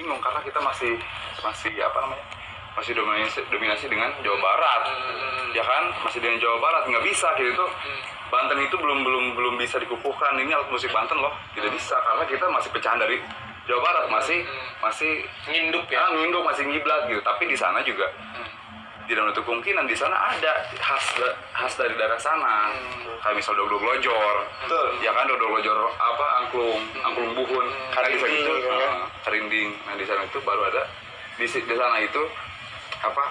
bingung karena kita masih masih apa namanya masih dominasi dominasi dengan Jawa Barat Hmm. ya kan? Masih dengan Jawa Barat nggak bisa gitu. Tuh Banten itu belum belum belum bisa dikukuhkan. Ini alat musik Banten loh tidak bisa karena kita masih pecahan dari Jawa Barat masih masih nginduk ya? Ya nginduk masih ngiblat gitu. Tapi di sana juga tidak menutup kemungkinan. Di sana ada khas khas dari daerah sana. Kayak misal dodol lojor Betul. ya kan? Dodol lojor apa angklung angklung buhun. Nah, di sana Karinding, itu gitu karinding nah di sana itu baru ada di, di sana itu apa